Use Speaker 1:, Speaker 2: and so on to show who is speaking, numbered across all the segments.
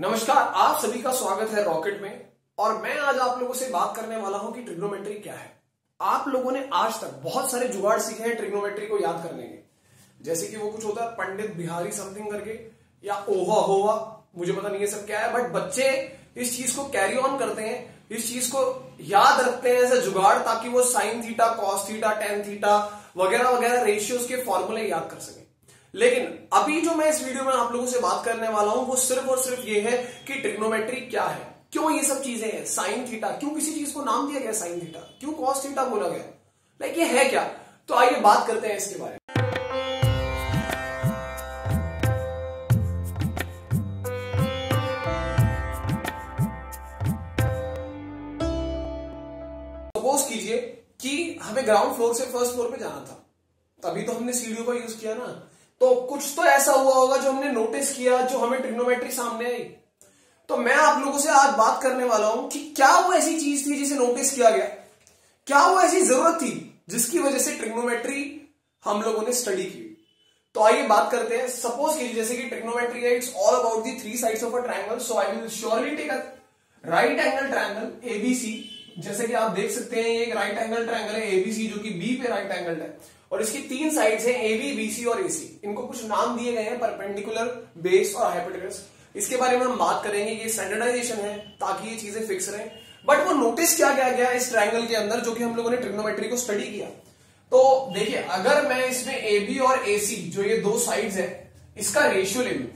Speaker 1: नमस्कार, आप सभी का स्वागत है रॉकेट में। और मैं आज आप लोगों से बात करने वाला हूँ कि ट्रिग्नोमेट्री क्या है। आप लोगों ने आज तक बहुत सारे जुगाड़ सीखे हैं ट्रिग्नोमेट्री को याद करने के। जैसे कि वो कुछ होता है, पंडित बिहारी समथिंग करके, या ओहा होवा, मुझे पता नहीं है सब क्या है बट बच्चे इस चीज़ को कैरी ऑन करते हैं, इस चीज़ को याद रखते हैं ऐसे जुगाड़, ताकि वो sine theta cos theta tan theta वगैरह वगैरह रेशियोज के फॉर्मूले याद कर सके। लेकिन अभी जो मैं इस वीडियो में आप लोगों से बात करने वाला हूँ, वो सिर्फ़ और सिर्फ़ ये है कि ट्रिग्नोमेट्री क्या है? क्यों ये सब चीज़ें हैं? साइन थीटा क्यों किसी चीज़ को नाम दिया गया साइन थीटा क्यों कॉस थीटा बोला गया? लाइक ये है क्या? तो आइए बात करते हैं इसके बारे में। सपोज़ कीजिए कि हमें ग्राउंड फ्लोर से फ़र्स्ट फ्लोर पे जाना था। तभी तो हमने सीढ़ियों का यूज़ किया ना। तो कुछ तो ऐसा हुआ होगा जो हमने नोटिस किया, जो हमें ट्रिग्नोमेट्री सामने आई। तो मैं आप लोगों से आज बात करने वाला हूँ कि क्या वो ऐसी चीज़ थी जिसे नोटिस किया गया। क्या वो ऐसी ज़रूरत थी जिसकी वजह से ट्रिग्नोमेट्री हम लोगों ने स्टडी की। तो आइए बात करते हैं। सपोज़ कीजिए, जैसे कि ट्रिग्नोमेट्री है it's all about the three sides of a triangle so I will surely take a right angle triangle ABC जैसे कि आप देख सकते हैं, ये एक राइट एंगल ट्रायंगल है एबीसी जो कि बी पे राइट एंगल है। और इसकी तीन साइड्स हैं एबी बीसी और एसी इनको कुछ नाम दिए गए हैं परपेंडिकुलर बेस और हाइपोटेनस इसके बारे में हम बात करेंगे ये स्टैंडर्डाइजेशन है, ताकि ये चीज़ें फिक्स रहे. बट वो नोटिस क्या क्या गया इस ट्राइंगल के अंदर, जो कि हम लोगों ने ट्रिग्नोमेट्री को स्टडी किया. तो देखिए, अगर मैं इसमें ए बी और ए सी जो ये दो साइड्स है, इसका रेशियो ले लू.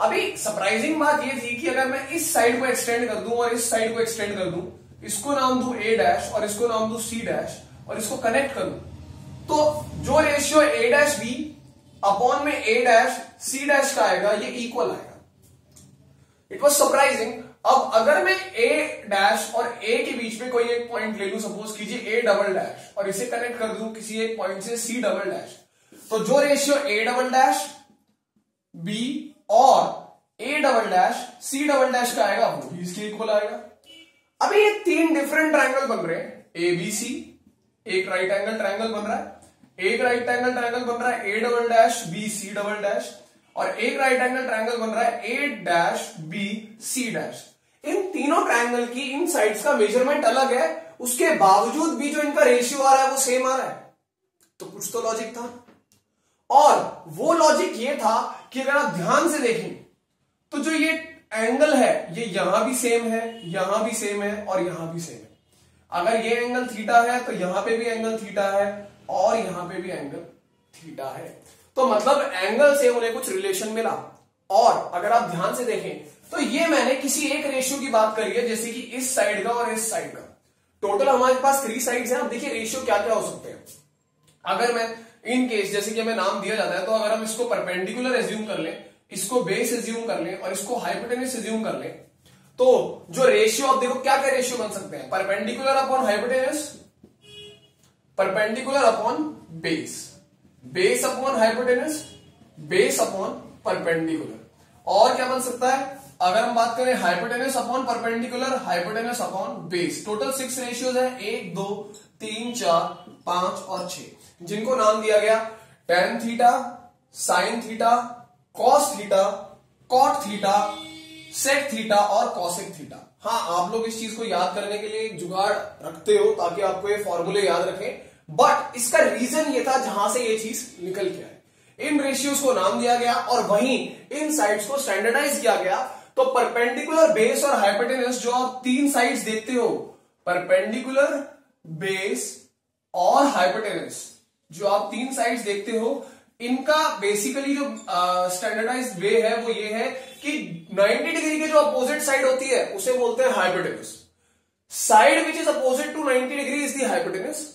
Speaker 1: अभी सरप्राइजिंग बात ये थी कि अगर मैं इस साइड को एक्सटेंड कर दूँ और इस साइड को एक्सटेंड कर दूँ, इसको नाम दू ए डैश और इसको नाम दू सी डैश और इसको कनेक्ट करूँ तो जो ratio A dash B upon में ए डैश सी डैश का आएगा, ये इक्वल आएगा। इट वॉज़ सरप्राइजिंग अब अगर मैं ए डैश और ए के बीच में कोई एक पॉइंट ले लू सपोज़ कीजिए ए डबल डैश और इसे कनेक्ट कर दू किसी एक पॉइंट से सी डबल डैश तो जो ratio A double dash B और A double dash C double dash का आएगा, वो भी इसके इक्वल आएगा। अभी ये तीन डिफरेंट ट्राइंगल बन रहे हैं। ए बी सी एक राइट एंगल ट्राइंगल बन रहा है। एक राइट एंगल ट्रायंगल बन रहा है A double dash B C double dash और एक राइट एंगल ट्रायंगल बन रहा है A dash B C dash इन तीनों ट्रायंगल की इन साइड्स का मेज़रमेंट अलग है, उसके बावजूद भी जो इनका रेशियो आ रहा है वो सेम आ रहा है। तो कुछ तो लॉजिक था। और वो लॉजिक ये था कि अगर आप ध्यान से देखें तो जो ये एंगल है, ये यहाँ भी सेम है, यहाँ भी सेम है, और यहाँ भी सेम है। अगर ये एंगल थीटा है तो यहाँ पे भी एंगल थीटा है और यहाँ पे भी एंगल थीटा है। तो मतलब एंगल से उन्हें कुछ रिलेशन मिला। और अगर आप ध्यान से देखें तो ये मैंने किसी एक रेशियो की बात करी है, जैसे कि इस साइड का और इस साइड का। टोटल हमारे पास थ्री साइड्स हैं। आप देखिए रेशियो क्या क्या हो सकते हैं। अगर मैं इन केस जैसे कि हमें नाम दिया जाता है तो अगर हम इसको परपेंडिकुलर एज्यूम कर लें, इसको बेस एज्यूम कर लें और इसको हाइपोटेनस एज्यूम कर लें तो जो रेशियो आप देखो क्या क्या रेशियो बन सकते हैं। Perpendicular upon hypotenuse perpendicular upon base base upon hypotenuse base upon perpendicular और क्या बन सकता है? अगर हम बात करें hypotenuse upon perpendicular hypotenuse upon base total six ratios है। एक, दो, तीन, चार, पाँच और छह। जिनको नाम दिया गया tan theta sine theta cos theta cot theta sec theta और कॉसिक थीटा हाँ आप लोग इस चीज़ को याद करने के लिए जुगाड़ रखते हो ताकि आपको ये फॉर्मूले याद रखें। बट इसका रीजन ये था जहाँ से ये चीज़ निकल के आए इन रेशियोज को नाम दिया गया और वहीं इन साइड्स को स्टैंडर्डाइज किया गया। तो परपेंडिकुलर बेस और हाइपोटेनस जो आप तीन साइड्स देखते हो परपेंडिकुलर बेस और हाइपोटेनस जो आप तीन साइड्स देखते हो, इनका बेसिकली जो स्टैंडर्डाइज वे है वो ये है कि 90 डिग्री की जो अपोजिट साइड होती है, उसे बोलते हैं hypotenuse side which is opposite to 90 degree is the hypotenuse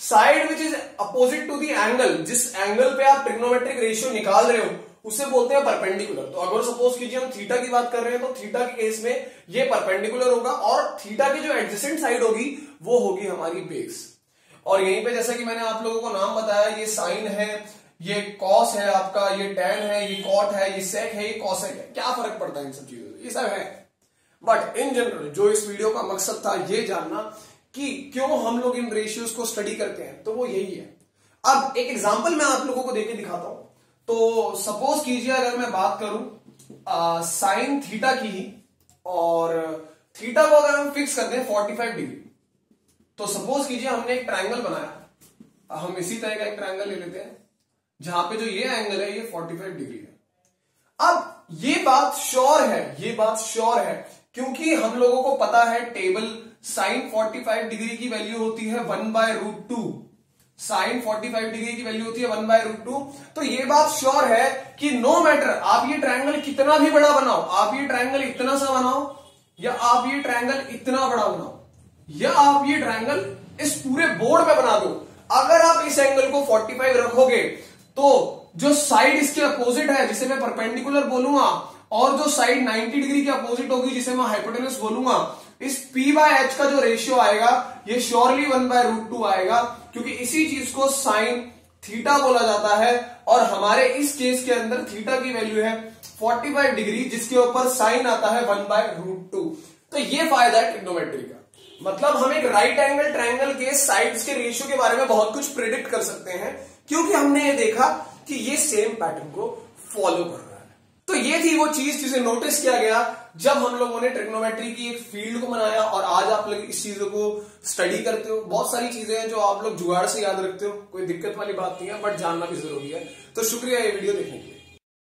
Speaker 1: side which is opposite to the angle जिस एंगल पे आप ट्रिग्नोमेट्रिक रेशियो निकाल रहे हो, उसे बोलते हैं परपेंडिकुलर तो अगर सपोज़ कीजिए हम थीटा की बात कर रहे हैं तो थीटा के केस में ये परपेंडिकुलर होगा और थीटा की जो एडजेसेंट साइड होगी, वो होगी हमारी बेस और यहीं पे जैसा कि मैंने आप लोगों को नाम बताया, ये साइन है, ये कॉस है आपका, ये टेन है, ये कॉट है, ये सेक है, ये कॉसेक है. क्या फ़र्क पड़ता है इन सब चीज़ों से? ये सब है. बट इन जनरल जो इस वीडियो का मकसद था ये जानना कि क्यों हम लोग इन रेशियोज को स्टडी करते हैं? तो वो यही है। अब एक एग्ज़ाम्पल मैं आप लोगों को देके दिखाता हूँ। तो सपोज़ कीजिए अगर मैं बात करूँ साइन थीटा की ही, और थीटा को अगर हम फिक्स करते हैं 45 डिग्री तो सपोज़ कीजिए हमने एक ट्रायंगल बनाया। हम इसी तरह का एक ट्रायंगल ले लेते हैं, जहाँ पे जो ये एंगल है, ये 45 डिग्री है। अब ये बात श्योर है, ये बात श्योर है। क्योंकि हम लोगों को पता है टेबल साइन 45 डिग्री की वैल्यू होती है one by root two. Sine 45 degree की वैल्यू होती है वन बाय रूट टू। तो ये बात श्योर है कि नो मैटर आप ये ट्रायंगल कितना भी बड़ा बनाओ, आप ये ट्रायंगल इतना सा बनाओ, या आप ये ट्रायंगल इतना बड़ा बनाओ, या आप ये ट्रायंगल इस पूरे बोर्ड में बना दो। अगर आप इस एंगल को 45 रखोगे तो जो साइड इसके अपोजिट है, जिसे मैं परपेंडिकुलर बोलूँगा और जो साइड 90 डिग्री के अपोजिट होगी, जिसे मैं हाइपोटेनस बोलूँगा, इस P बाय एच का जो रेशियो आएगा, ये surely one by root two आएगा, क्योंकि इसी चीज़ को साइन थीटा बोला जाता है, और हमारे इस केस के अंदर थीटा की वैल्यू है 45 डिग्री जिसके ऊपर साइन आता है वन बाय रूट टू तो ये फ़ायदा है ट्रिग्नोमेट्री का। मतलब हम एक राइट एंगल ट्रायंगल के साइड्स के रेशियो के बारे में बहुत कुछ प्रिडिक्ट कर सकते हैं, क्योंकि हमने ये देखा कि ये सेम पैटर्न को फॉलो कर। तो ये थी वो चीज़ जिसे नोटिस किया गया जब हम लोगों ने ट्रिग्नोमेट्री की एक फ़ील्ड को बनाया और आज आप लोग इस चीज़ों को स्टडी करते हो। बहुत सारी चीज़ें हैं जो आप लोग जुगाड़ से याद रखते हो, कोई दिक्कत वाली बात नहीं है बट जानना भी ज़रूरी है। तो शुक्रिया ये वीडियो देखने के लिए।